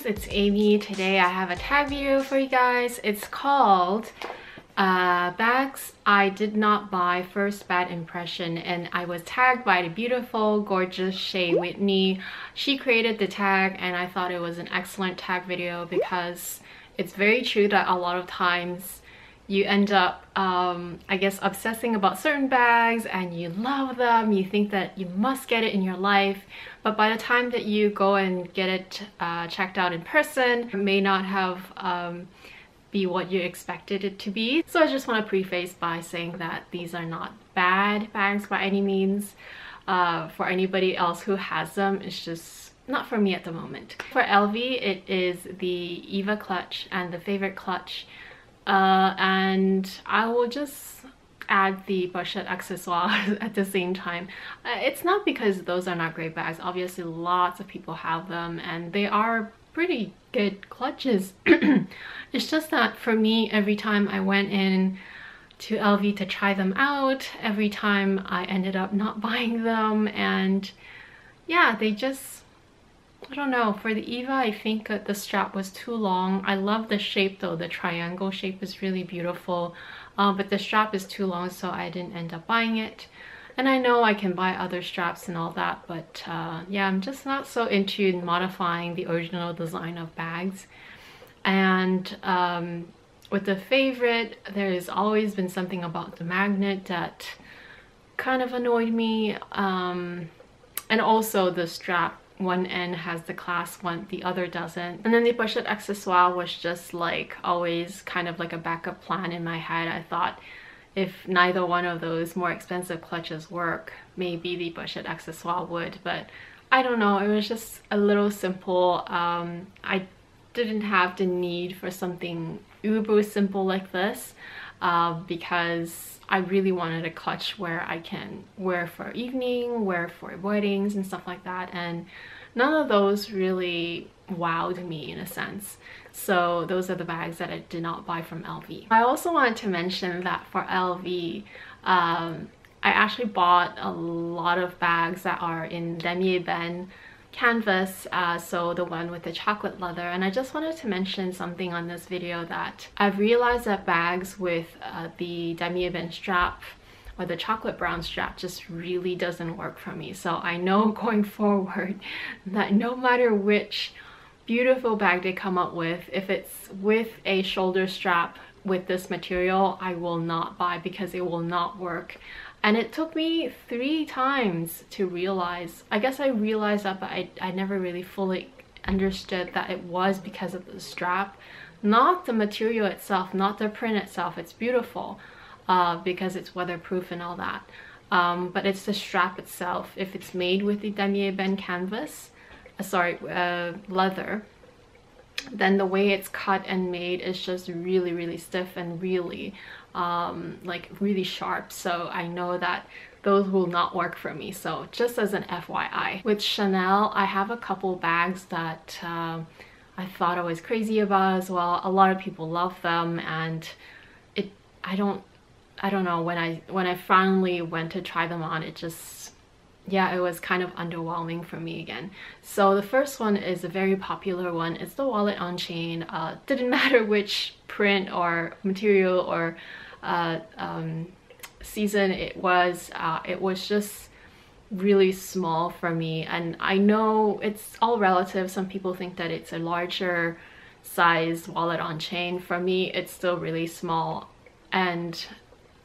guys, it's Amy. Today I have a tag video for you guys. It's called uh, Bags I Did Not Buy First Bad Impression and I was tagged by the beautiful, gorgeous Shea Whitney. She created the tag and I thought it was an excellent tag video because it's very true that a lot of times you end up, um, I guess, obsessing about certain bags and you love them, you think that you must get it in your life, but by the time that you go and get it uh, checked out in person, it may not have um, be what you expected it to be. So I just want to preface by saying that these are not bad bags by any means. Uh, for anybody else who has them, it's just not for me at the moment. For LV, it is the Eva clutch and the favorite clutch uh, and I will just add the pochette accessoires at the same time. Uh, it's not because those are not great bags. Obviously, lots of people have them and they are pretty good clutches. it's just that for me, every time I went in to LV to try them out, every time I ended up not buying them and yeah, they just I don't know, for the Eva, I think the strap was too long. I love the shape though, the triangle shape is really beautiful, uh, but the strap is too long so I didn't end up buying it. And I know I can buy other straps and all that, but uh, yeah, I'm just not so into modifying the original design of bags. And um, with the favorite, there's always been something about the magnet that kind of annoyed me. Um, and also the strap one end has the clasp one the other doesn't. And then the pochette accessoire was just like always kind of like a backup plan in my head. I thought if neither one of those more expensive clutches work maybe the pochette accessoire would. But i don't know. It was just a little simple. Um, i didn't have the need for something uber simple like this uh, because I really wanted a clutch where I can wear for evening, wear for weddings and stuff like that. And none of those really wowed me in a sense. So those are the bags that I did not buy from LV. I also wanted to mention that for LV, um, I actually bought a lot of bags that are in Damier Ebene canvas uh, so the one with the chocolate leather. And I just wanted to mention something on this video that I've realized that bags with uh, the Damier Ebene strap or the chocolate brown strap just really doesn't work for me. So I know going forward that no matter which beautiful bag they come up with if it's with a shoulder strap with this material I will not buy because it will not work and it took me three times to realize i guess i realized that but i, I never really fully understood that it was because of the strap. Not the material itself not the print itself it's beautiful uh, because it's weatherproof and all that. Um, but it's the strap itself. If it's made with the Damier Ebene canvas uh, sorry uh, leather then the way it's cut and made is just really really stiff and really um, like really sharp so I know that those will not work for me so just as an FYI. With Chanel I have a couple bags that uh, I thought I was crazy about as well. A lot of people love them and it I don't I don't know when I when I finally went to try them on it just yeah, it was kind of underwhelming for me again. So the first one is a very popular one. It's the wallet on chain. Uh, didn't matter which print or material or uh, um, season it was. Uh, it was just really small for me. And I know it's all relative. Some people think that it's a larger size wallet on chain. For me, it's still really small. And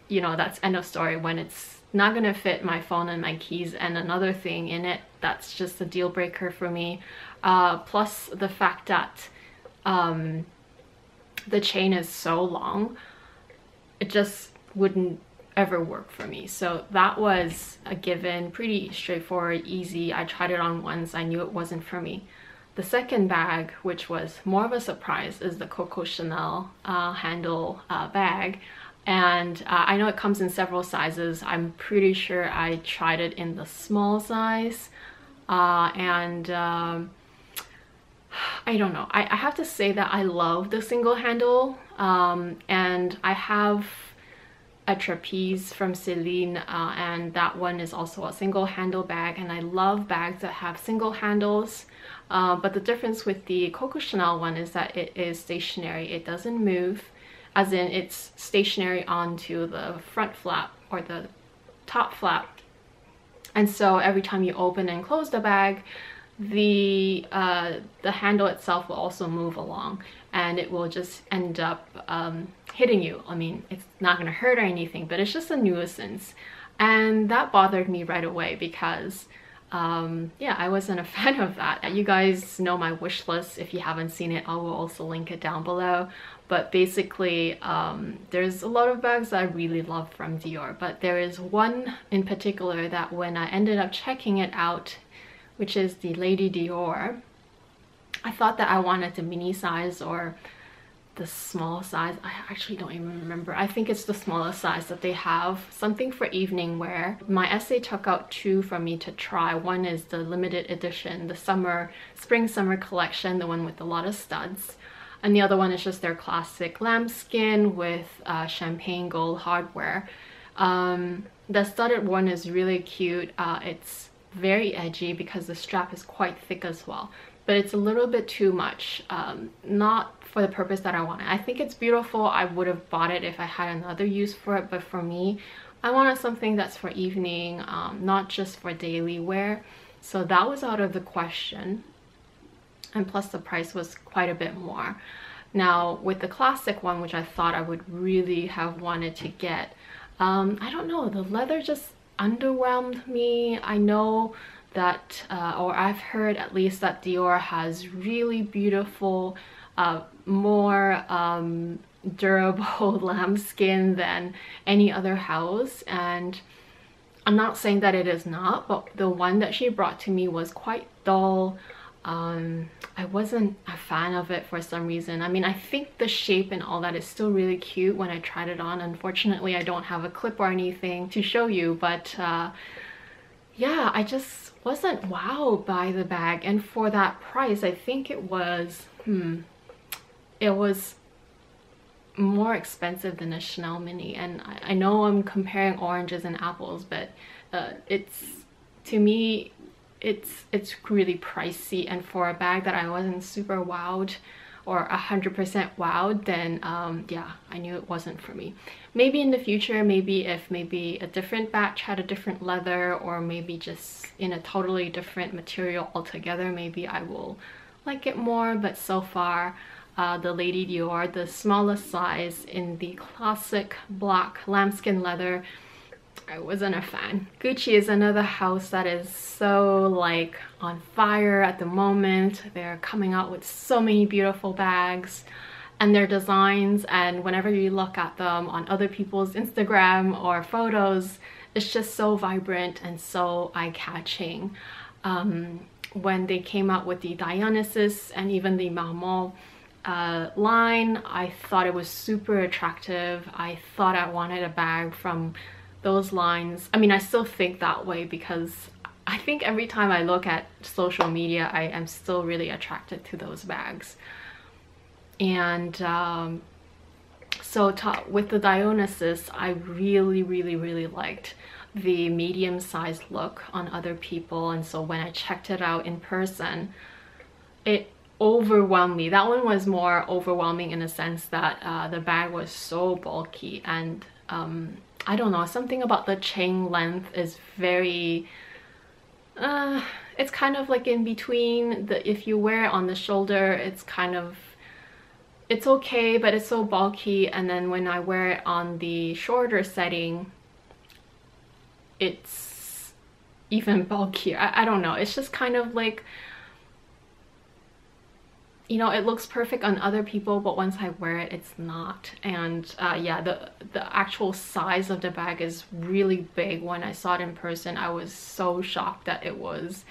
you know, that's end of story when it's not gonna fit my phone and my keys and another thing in it that's just a deal breaker for me uh, plus the fact that um, the chain is so long it just wouldn't ever work for me. So that was a given pretty straightforward easy. I tried it on once I knew it wasn't for me. The second bag which was more of a surprise is the Coco Chanel uh, handle uh, bag. And uh, I know it comes in several sizes. I'm pretty sure I tried it in the small size uh, and um, I don't know. I, I, have to say that I love the single handle um, and I have a trapeze from Celine uh, and that one is also a single handle bag and I love bags that have single handles. Uh, but the difference with the Coco Chanel one is that it is stationary. It doesn't move as in it's stationary onto the front flap or the top flap. And so every time you open and close the bag the uh, the handle itself will also move along and it will just end up um, hitting you. I mean, it's not gonna hurt or anything, but it's just a nuisance. And that bothered me right away because um, yeah, I wasn't a fan of that. You guys know my wish list. If you haven't seen it, I will also link it down below. But basically, um, there's a lot of bags I really love from Dior, but there is one in particular that when I ended up checking it out, which is the Lady Dior, I thought that I wanted the mini size or the small size. I actually don't even remember. I think it's the smallest size that they have. Something for evening wear. My SA took out two for me to try. One is the limited edition, the summer, spring summer collection, the one with a lot of studs. And the other one is just their classic lambskin with uh, champagne gold hardware. Um, the studded one is really cute. Uh, it's very edgy because the strap is quite thick as well. But it's a little bit too much um, not for the purpose that I wanted I think it's beautiful. I would have bought it if I had another use for it. But for me I wanted something that's for evening um, not just for daily wear. So that was out of the question. And plus the price was quite a bit more. Now with the classic one which I thought I would really have wanted to get um, I don't know. The leather just underwhelmed me I know that, uh, or I've heard at least that Dior has really beautiful, uh, more um, durable lambskin than any other house and I'm not saying that it is not, but the one that she brought to me was quite dull. Um, I wasn't a fan of it for some reason. I mean, I think the shape and all that is still really cute when I tried it on. Unfortunately, I don't have a clip or anything to show you, but uh, yeah, I just wasn't wowed by the bag. And for that price, I think it was, hmm, it was more expensive than a Chanel Mini. And I, I know I'm comparing oranges and apples, but uh, it's, to me, it's, it's really pricey. And for a bag that I wasn't super wowed, or 100% wowed, then um, yeah, I knew it wasn't for me. Maybe in the future, maybe if maybe a different batch had a different leather or maybe just in a totally different material altogether, maybe I will like it more. But so far, uh, the Lady Dior, the smallest size in the classic black lambskin leather, I wasn't a fan. Gucci is another house that is so like on fire at the moment. They're coming out with so many beautiful bags and their designs and whenever you look at them on other people's Instagram or photos, it's just so vibrant and so eye-catching. Um, when they came out with the Dionysus and even the Marmont uh, line, I thought it was super attractive. I thought I wanted a bag from those lines. I mean, I still think that way because I think every time I look at social media, I am still really attracted to those bags. And um, so with the Dionysus, I really, really, really liked the medium-sized look on other people. And so when I checked it out in person, it overwhelmed me. That one was more overwhelming in a sense that uh, the bag was so bulky and um, I don't know, something about the chain length is very, uh, it's kind of like in between. The, if you wear it on the shoulder, it's kind of, it's okay, but it's so bulky. And then when I wear it on the shorter setting, it's even bulkier. I, I don't know, it's just kind of like, you know, it looks perfect on other people, but once I wear it, it's not. And uh, yeah, the, the actual size of the bag is really big. When I saw it in person, I was so shocked that it was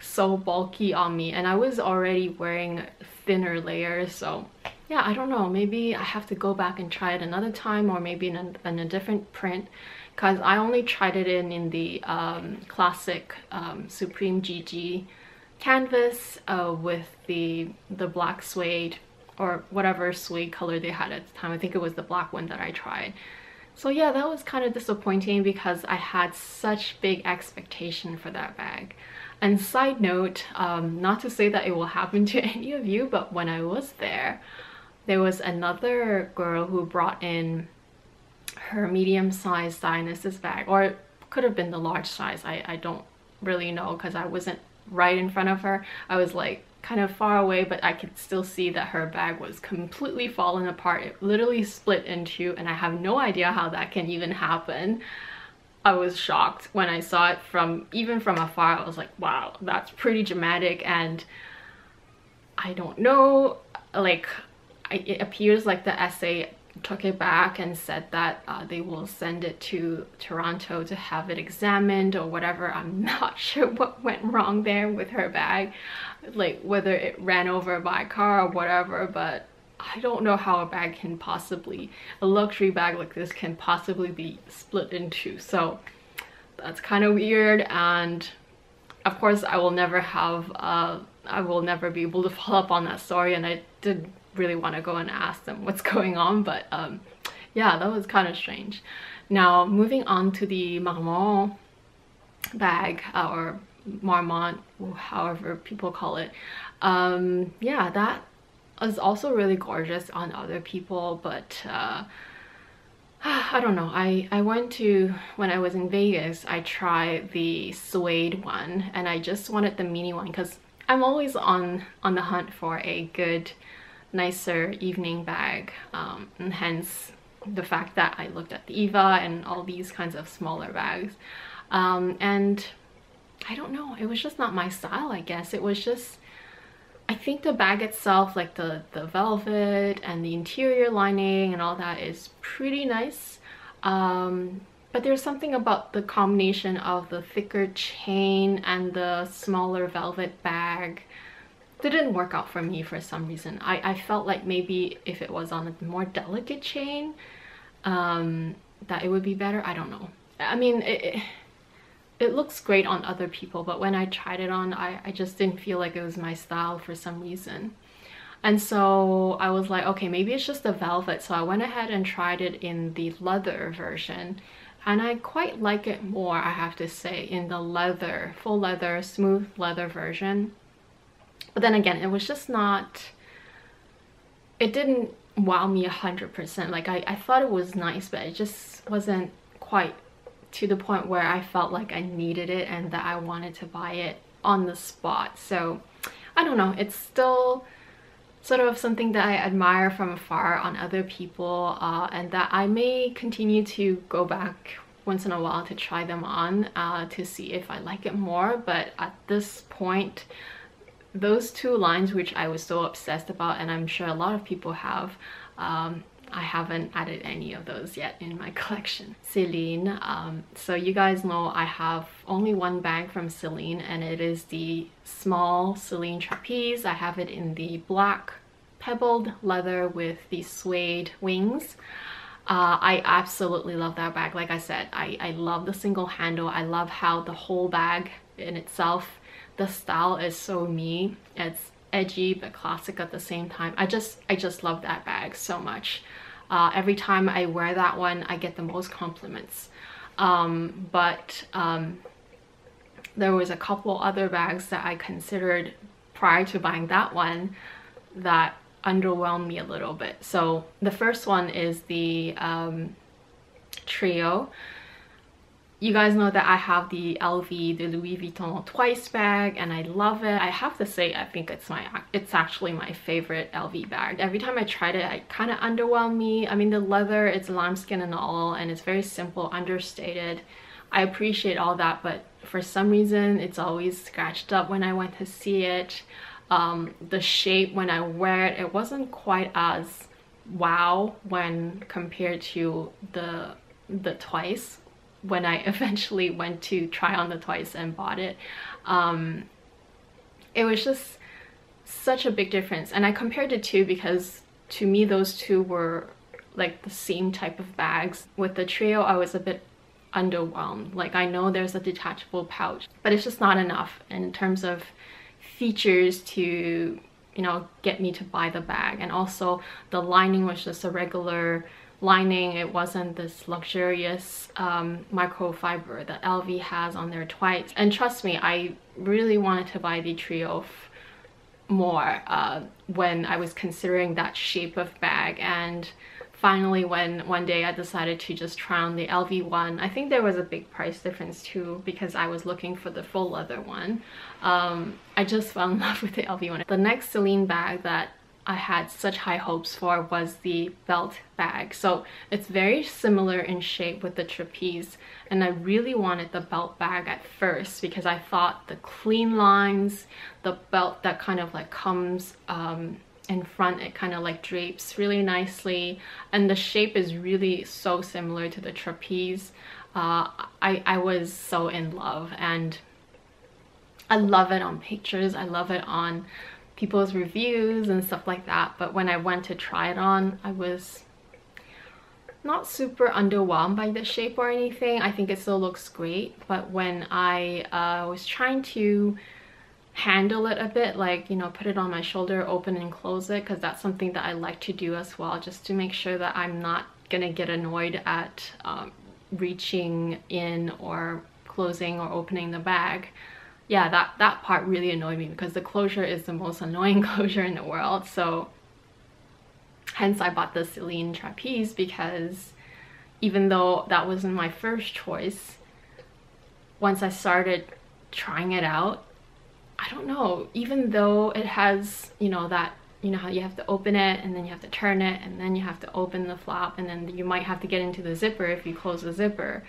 so bulky on me. And I was already wearing thinner layers, so yeah, I don't know. Maybe I have to go back and try it another time or maybe in a, in a different print because I only tried it in, in the um, classic um, Supreme GG canvas uh, with the the black suede or whatever suede color they had at the time. I think it was the black one that I tried. So yeah, that was kind of disappointing because I had such big expectation for that bag. And side note, um, not to say that it will happen to any of you, but when I was there, there was another girl who brought in her medium-sized Dionysus bag, or it could have been the large size. I, I don't really know because I wasn't right in front of her. I was like kind of far away, but I could still see that her bag was completely fallen apart. It literally split in two, and I have no idea how that can even happen. I was shocked when I saw it from even from afar. I was like, wow, that's pretty dramatic and I don't know, like it appears like the SA took it back and said that uh, they will send it to Toronto to have it examined or whatever. I'm not sure what went wrong there with her bag, like whether it ran over by a car or whatever, but I don't know how a bag can possibly, a luxury bag like this can possibly be split in two. So that's kind of weird and of course I will never have, uh, I will never be able to follow up on that story and I did really want to go and ask them what's going on but um, yeah that was kind of strange. Now moving on to the Marmont bag uh, or Marmont, however people call it. Um, yeah, that is also really gorgeous on other people, but uh, I don't know. I, I went to, when I was in Vegas, I tried the suede one and I just wanted the mini one because I'm always on, on the hunt for a good, nicer evening bag. Um, and hence the fact that I looked at the Eva and all these kinds of smaller bags. Um, and I don't know, it was just not my style, I guess. It was just I think the bag itself, like the, the velvet and the interior lining and all that is pretty nice. Um, but there's something about the combination of the thicker chain and the smaller velvet bag didn't work out for me for some reason. I, I felt like maybe if it was on a more delicate chain, um, that it would be better. I don't know. I mean, it, it looks great on other people but when I tried it on I, I just didn't feel like it was my style for some reason and so I was like okay maybe it's just the velvet so I went ahead and tried it in the leather version and I quite like it more I have to say in the leather full leather smooth leather version but then again it was just not it didn't wow me a hundred percent like I, I thought it was nice but it just wasn't quite to the point where I felt like I needed it and that I wanted to buy it on the spot. So I don't know, it's still sort of something that I admire from afar on other people uh, and that I may continue to go back once in a while to try them on uh, to see if I like it more. But at this point, those two lines which I was so obsessed about and I'm sure a lot of people have, um, I haven't added any of those yet in my collection. Celine, um, so you guys know I have only one bag from Celine and it is the small Celine trapeze. I have it in the black pebbled leather with the suede wings. Uh, I absolutely love that bag. Like I said, I, I love the single handle. I love how the whole bag in itself, the style is so me. It's edgy but classic at the same time. I just I just love that bag so much. Uh, every time I wear that one, I get the most compliments. Um, but um, there was a couple other bags that I considered prior to buying that one that underwhelmed me a little bit. So the first one is the um, Trio you guys know that I have the LV, the Louis Vuitton Twice bag and I love it. I have to say I think it's my it's actually my favorite LV bag. Every time I tried it, it kind of underwhelmed me. I mean the leather, it's lambskin and all and it's very simple, understated. I appreciate all that but for some reason it's always scratched up when I went to see it. Um, the shape when I wear it, it wasn't quite as wow when compared to the the Twice when I eventually went to try on the twice and bought it. Um, it was just such a big difference. And I compared the two because to me those two were like the same type of bags. With the trio I was a bit underwhelmed. Like I know there's a detachable pouch but it's just not enough in terms of features to you know get me to buy the bag. And also the lining was just a regular lining. It wasn't this luxurious um, microfiber that LV has on their twice. And trust me, I really wanted to buy the trio more uh, when I was considering that shape of bag and finally when one day I decided to just try on the LV one I think there was a big price difference too because I was looking for the full leather one um, I just fell in love with the LV one the next Celine bag that I had such high hopes for was the belt bag. So it's very similar in shape with the trapeze and I really wanted the belt bag at first because I thought the clean lines, the belt that kind of like comes um, in front, it kind of like drapes really nicely and the shape is really so similar to the trapeze. Uh, I, I was so in love and I love it on pictures, I love it on people's reviews and stuff like that but when I went to try it on I was not super underwhelmed by the shape or anything. I think it still looks great but when I uh, was trying to handle it a bit like you know put it on my shoulder open and close it because that's something that I like to do as well just to make sure that I'm not gonna get annoyed at um, reaching in or closing or opening the bag yeah, that, that part really annoyed me because the closure is the most annoying closure in the world. So hence I bought the Celine Trapeze because even though that wasn't my first choice, once I started trying it out, I don't know, even though it has, you know, that, you know how you have to open it and then you have to turn it and then you have to open the flap and then you might have to get into the zipper if you close the zipper.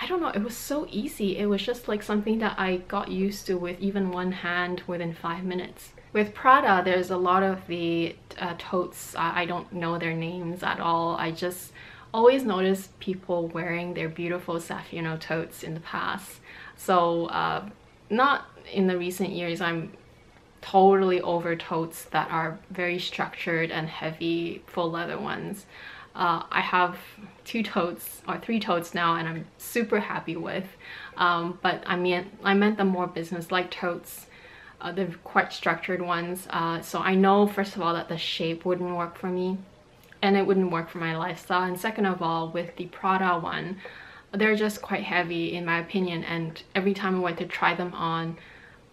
I don't know, it was so easy. It was just like something that I got used to with even one hand within five minutes. With Prada, there's a lot of the uh, totes, I don't know their names at all. I just always notice people wearing their beautiful Saffiano totes in the past. So uh, not in the recent years, I'm totally over totes that are very structured and heavy full leather ones uh, I have two totes or three totes now and I'm super happy with um, but I mean I meant the more business-like totes uh, the quite structured ones uh, so I know first of all that the shape wouldn't work for me and it wouldn't work for my lifestyle and second of all with the Prada one they're just quite heavy in my opinion and every time I went to try them on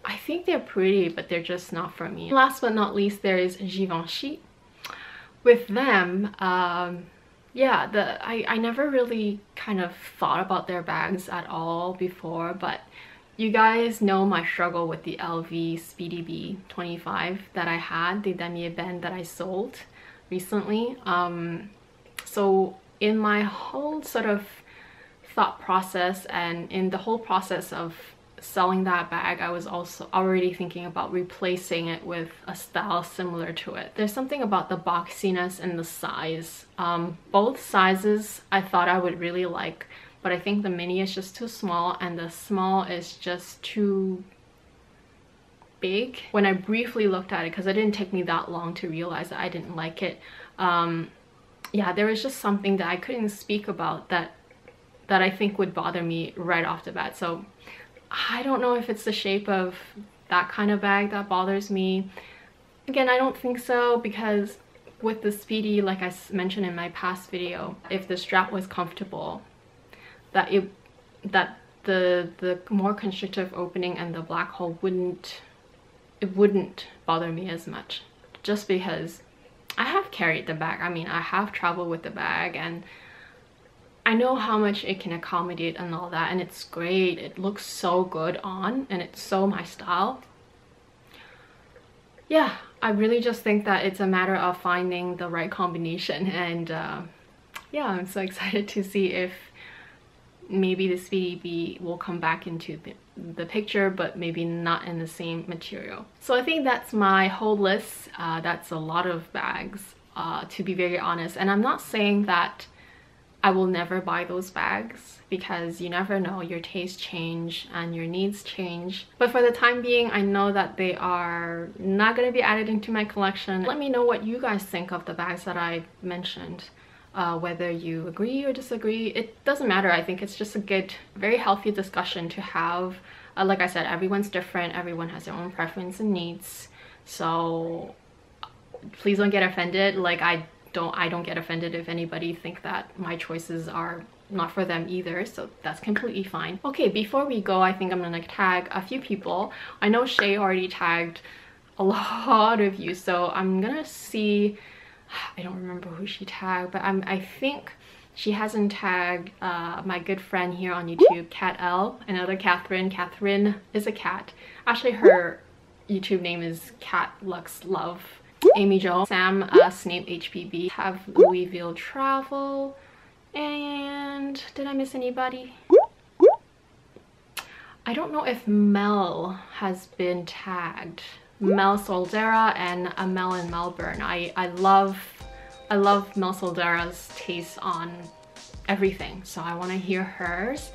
I think they're pretty but they're just not for me. Last but not least there is Givenchy. With them, um, yeah, the I, I never really kind of thought about their bags at all before, but you guys know my struggle with the LV Speedy B 25 that I had, the Damier Ebene that I sold recently. Um, so in my whole sort of thought process and in the whole process of selling that bag, I was also already thinking about replacing it with a style similar to it. There's something about the boxiness and the size. Um, both sizes I thought I would really like, but I think the mini is just too small and the small is just too big. When I briefly looked at it, because it didn't take me that long to realize that I didn't like it, um, yeah, there was just something that I couldn't speak about that that I think would bother me right off the bat. So I don't know if it's the shape of that kind of bag that bothers me. Again, I don't think so because with the Speedy, like I mentioned in my past video, if the strap was comfortable, that it that the the more constrictive opening and the black hole wouldn't it wouldn't bother me as much just because I have carried the bag. I mean, I have traveled with the bag and I know how much it can accommodate and all that and it's great. It looks so good on and it's so my style. Yeah, I really just think that it's a matter of finding the right combination and uh, yeah, I'm so excited to see if maybe the Speedy B will come back into the, the picture but maybe not in the same material. So I think that's my whole list. Uh, that's a lot of bags uh, to be very honest and I'm not saying that I will never buy those bags because you never know, your tastes change and your needs change. But for the time being, I know that they are not going to be added into my collection. Let me know what you guys think of the bags that I mentioned. Uh, whether you agree or disagree, it doesn't matter. I think it's just a good, very healthy discussion to have. Uh, like I said, everyone's different. Everyone has their own preference and needs. So please don't get offended. Like I don't I don't get offended if anybody think that my choices are not for them either so that's completely fine. Okay before we go i think i'm gonna tag a few people. I know Shea already tagged a lot of you so i'm gonna see i don't remember who she tagged but i'm i think she hasn't tagged uh, my good friend here on youtube Kat L another catherine. Catherine is a cat. Actually her youtube name is cat lux love aimee jo sam uh, SnapeHBP have louisville travel and did I miss anybody? I don't know if Mel has been tagged. Mel Soldera and Mel in Melbourne. I, I love I love Mel Soldera's taste on everything. So I want to hear hers.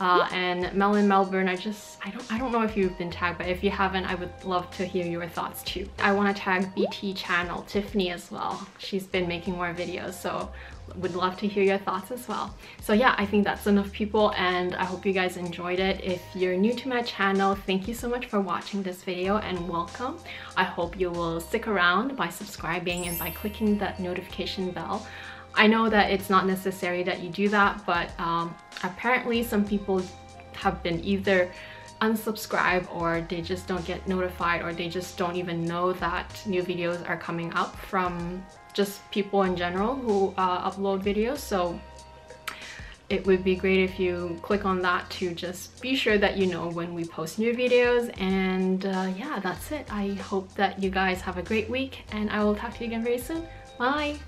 Uh, and Mel in Melbourne, I just, I don't, I don't know if you've been tagged, but if you haven't, I would love to hear your thoughts too. I want to tag BT channel, Tiffany as well. She's been making more videos, so would love to hear your thoughts as well. So yeah, I think that's enough people and I hope you guys enjoyed it. If you're new to my channel, thank you so much for watching this video and welcome. I hope you will stick around by subscribing and by clicking that notification bell. I know that it's not necessary that you do that, but um, apparently some people have been either unsubscribe or they just don't get notified or they just don't even know that new videos are coming up from just people in general who uh, upload videos. So it would be great if you click on that to just be sure that you know when we post new videos. And uh, yeah that's it. I hope that you guys have a great week and I will talk to you again very soon. Bye